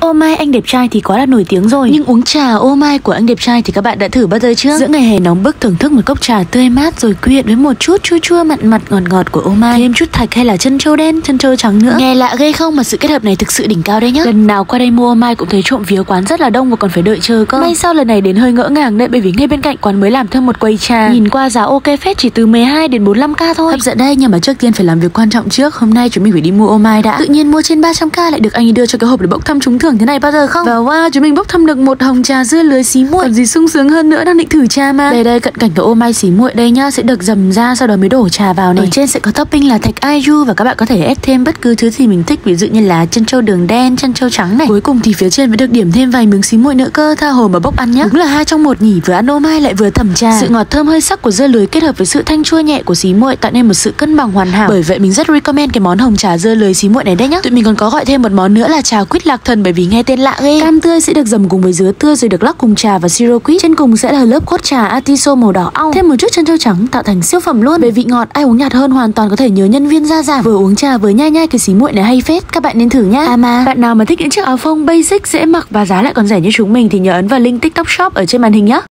Ô mai anh đẹp trai thì quá là nổi tiếng rồi. Nhưng uống trà ô mai của anh đẹp trai thì các bạn đã thử bao giờ chưa? Giữa ngày hè nóng bức thưởng thức một cốc trà tươi mát Rồi quyện với một chút chua chua mặn mặn ngọt ngọt của ô mai. Thêm chút thạch hay là chân trâu đen, chân trâu trắng nữa? Nghe lạ ghê không mà sự kết hợp này thực sự đỉnh cao đấy nhá. Lần nào qua đây mua ô mai cũng thấy trộm vía quán rất là đông và còn phải đợi chờ cơ. May sao lần này đến hơi ngỡ ngàng đấy Bởi vì ngay bên cạnh quán mới làm thêm một quầy trà. Nhìn qua giá ok phết chỉ từ 12 đến 45k thôi. Hấp dẫn đây nhưng mà trước tiên phải làm việc quan trọng trước. Hôm nay chúng mình phải đi mua ô mai đã. Tự nhiên mua trên 300k lại được anh ấy đưa cho cái hộp để bốc thăm trúng thưởng thế này bao giờ không? Và wow chúng mình bốc thăm được một hồng trà dưa lưới xí muội. Còn gì sung sướng hơn nữa đang định thử trà mà? Đây đây cận cảnh cái ô mai xí muội đây nhá Sẽ được dầm ra sau đó mới đổ trà vào này. Ở trên sẽ có topping là thạch aiyu Và các bạn có thể ép thêm bất cứ thứ gì mình thích Ví dụ như là chân trâu đường đen, chân trâu trắng này. Cuối cùng thì phía trên mới được điểm thêm vài miếng xí muội nữa cơ Tha hồ mà bốc ăn nhá. Đúng là hai trong một nhỉ Vừa ăn ô mai lại vừa thẩm trà. Sự ngọt thơm hơi sắc của dưa lưới kết hợp với sự thanh chua nhẹ của xí muội tạo nên một sự cân bằng hoàn hảo. Bởi vậy mình rất recommend cái món hồng trà dưa lưới xí muội này đấy nhá. Tụi mình còn có gọi thêm một món nữa là trà quýt lạc thần bởi vì nghe tên lạ ghê. Cam tươi sẽ được dầm cùng với dứa tươi rồi được lắc cùng trà và siro quýt. Trên cùng sẽ là lớp cốt trà atiso màu đỏ ong. Thêm một chút chân trâu trắng tạo thành siêu phẩm luôn. Về vị ngọt ai uống nhạt hơn hoàn toàn có thể nhớ nhân viên ra giả Vừa uống trà vừa nhai nhai cái xí muội này hay phết. Các bạn nên thử nhá À mà bạn nào mà thích những chiếc áo phông basic dễ mặc và giá lại còn rẻ như chúng mình thì nhớ ấn vào link tiktok shop ở trên màn hình nhá